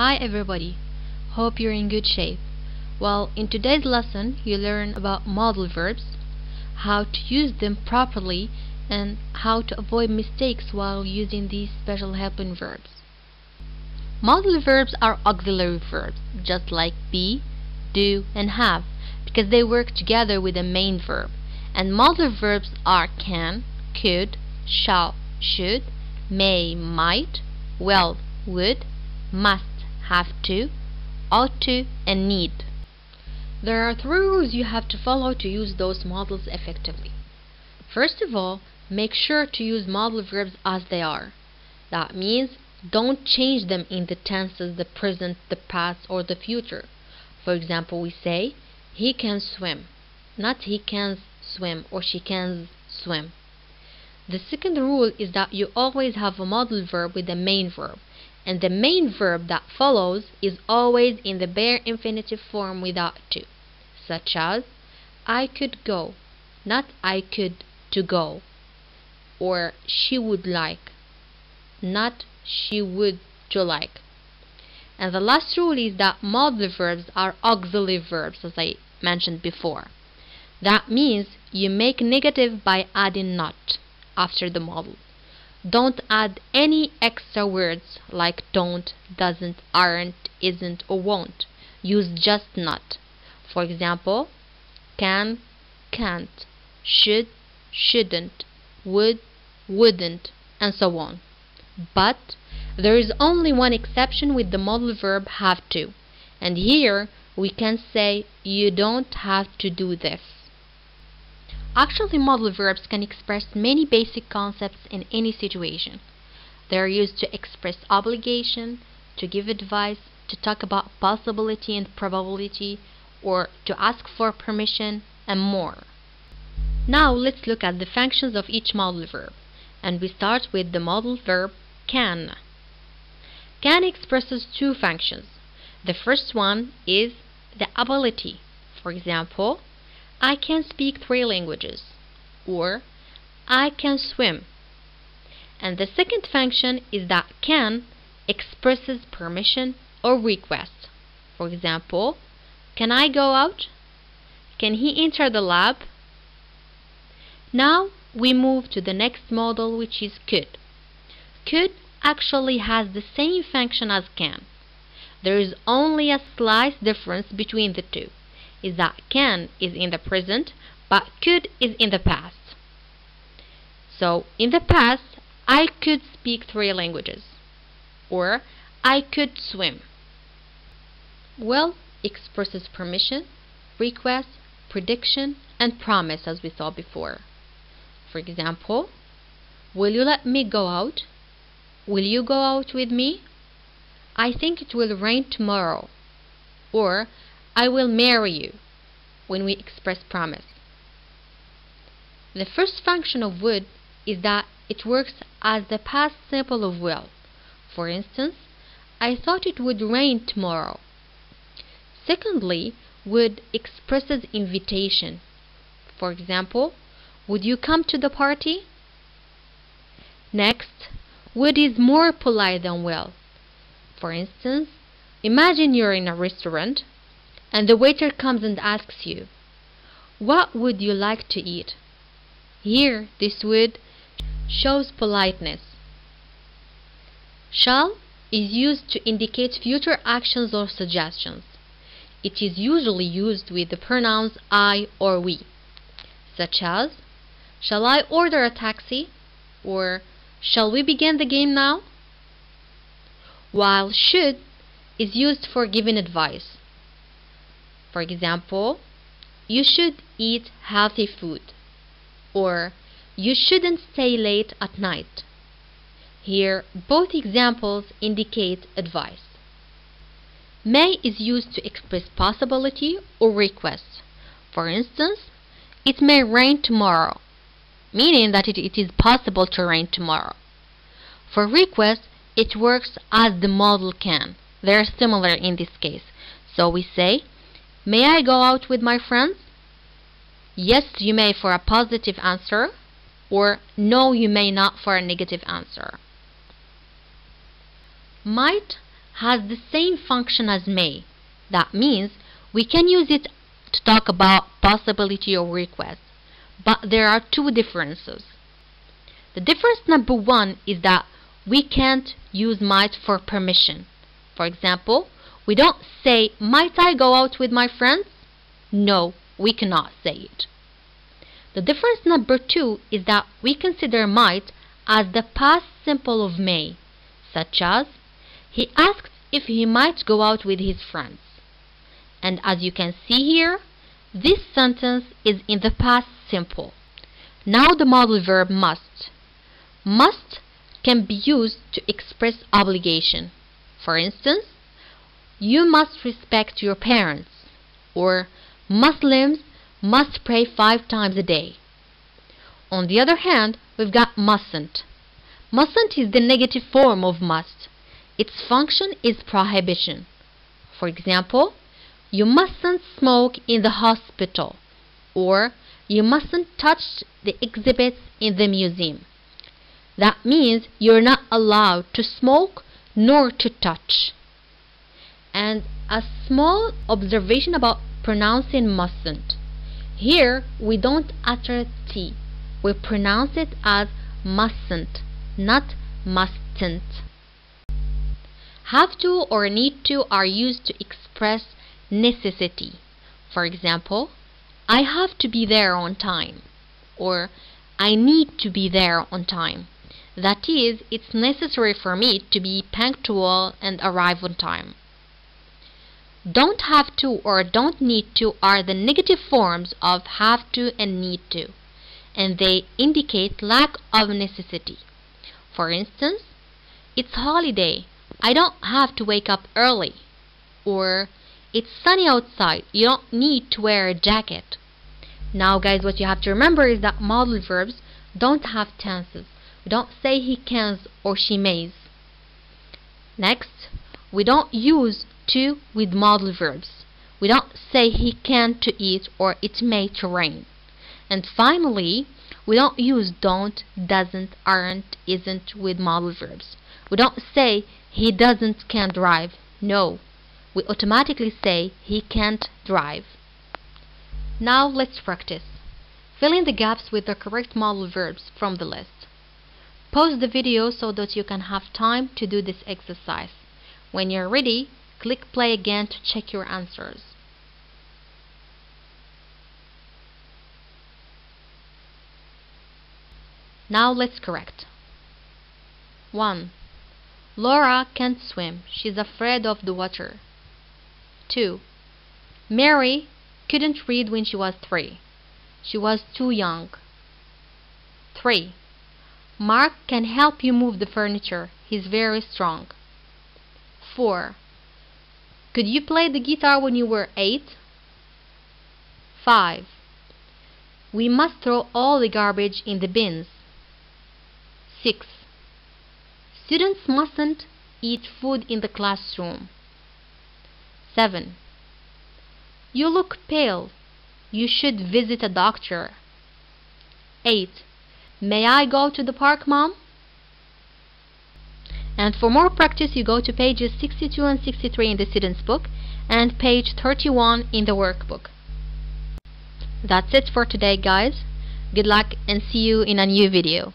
Hi everybody, hope you're in good shape. Well, in today's lesson you learn about modal verbs, how to use them properly, and how to avoid mistakes while using these special helping verbs. Modal verbs are auxiliary verbs, just like be, do, and have, because they work together with the main verb. And modal verbs are can, could, shall, should, may, might, will, would, must, have to, ought to, and need. There are three rules you have to follow to use those modals effectively. First of all, make sure to use modal verbs as they are. That means don't change them in the tenses, the present, the past, or the future. For example, we say, he can swim, not he can swim or she can swim. The second rule is that you always have a modal verb with the main verb and the main verb that follows is always in the bare infinitive form without to, such as I could go, not I could to go, or she would like, not she would to like. And the last rule is that modal verbs are auxiliary verbs, as I mentioned before. That means you make negative by adding not after the modal. Don't add any extra words like don't, doesn't, aren't, isn't, or won't. Use just not. For example, can, can't, should, shouldn't, would, wouldn't, and so on. But there is only one exception with the modal verb have to. And here we can say you don't have to do this. Actually, modal verbs can express many basic concepts in any situation. They are used to express obligation, to give advice, to talk about possibility and probability, or to ask for permission, and more. Now let's look at the functions of each modal verb, and we start with the modal verb can. Can expresses two functions. The first one is the ability. For example, I can speak three languages or I can swim. And the second function is that can expresses permission or request. For example, can I go out? Can he enter the lab? Now we move to the next modal which is could. Could actually has the same function as can. There is only a slight difference between the two is that can is in the present, but could is in the past. So, in the past, I could speak three languages. Or, I could swim. Will expresses permission, request, prediction, and promise as we saw before. For example, Will you let me go out? Will you go out with me? I think it will rain tomorrow. Or, I will marry you when we express promise. The first function of would is that it works as the past simple of will. For instance, I thought it would rain tomorrow. Secondly, would expresses invitation. For example, would you come to the party? Next, would is more polite than will. For instance, imagine you're in a restaurant and the waiter comes and asks you, What would you like to eat? Here, this would shows politeness. Shall is used to indicate future actions or suggestions. It is usually used with the pronouns I or we, such as Shall I order a taxi? or Shall we begin the game now? While should is used for giving advice. For example, you should eat healthy food or you shouldn't stay late at night. Here, both examples indicate advice. May is used to express possibility or request. For instance, it may rain tomorrow, meaning that it, it is possible to rain tomorrow. For request, it works as the modal can. They are similar in this case. So we say, May I go out with my friends? Yes, you may for a positive answer, or no, you may not for a negative answer. Might has the same function as may. That means we can use it to talk about possibility or request. But there are two differences. The difference number one is that we can't use might for permission. For example, we don't say, might I go out with my friends? No, we cannot say it. The difference number two is that we consider might as the past simple of may, such as, he asked if he might go out with his friends. And as you can see here, this sentence is in the past simple. Now the modal verb must. Must can be used to express obligation. For instance, you must respect your parents, or Muslims must pray five times a day. On the other hand, we've got mustn't. Mustn't is the negative form of must. Its function is prohibition. For example, you mustn't smoke in the hospital, or you mustn't touch the exhibits in the museum. That means you're not allowed to smoke nor to touch. And a small observation about pronouncing mustn't. Here we don't utter T. We pronounce it as mustn't, not mustn't. Have to or need to are used to express necessity. For example, I have to be there on time or I need to be there on time. That is, it's necessary for me to be punctual and arrive on time. Don't have to or don't need to are the negative forms of have to and need to, and they indicate lack of necessity. For instance, it's holiday. I don't have to wake up early. Or, it's sunny outside. You don't need to wear a jacket. Now guys, what you have to remember is that modal verbs don't have tenses. We don't say he cans or she mays. Next, we don't use to with modal verbs. We don't say he can to eat or it may to rain. And finally, we don't use don't, doesn't, aren't, isn't with modal verbs. We don't say he doesn't can drive. No. We automatically say he can't drive. Now let's practice. Fill in the gaps with the correct modal verbs from the list. Pause the video so that you can have time to do this exercise. When you're ready, click play again to check your answers. Now let's correct. 1. Laura can't swim. She's afraid of the water. 2. Mary couldn't read when she was 3. She was too young. 3. Mark can help you move the furniture. He's very strong. 4. Could you play the guitar when you were 8? 5. We must throw all the garbage in the bins. 6. Students mustn't eat food in the classroom. 7. You look pale. You should visit a doctor. 8. May I go to the park, Mom? And for more practice, you go to pages 62 and 63 in the student's book and page 31 in the workbook. That's it for today, guys. Good luck and see you in a new video.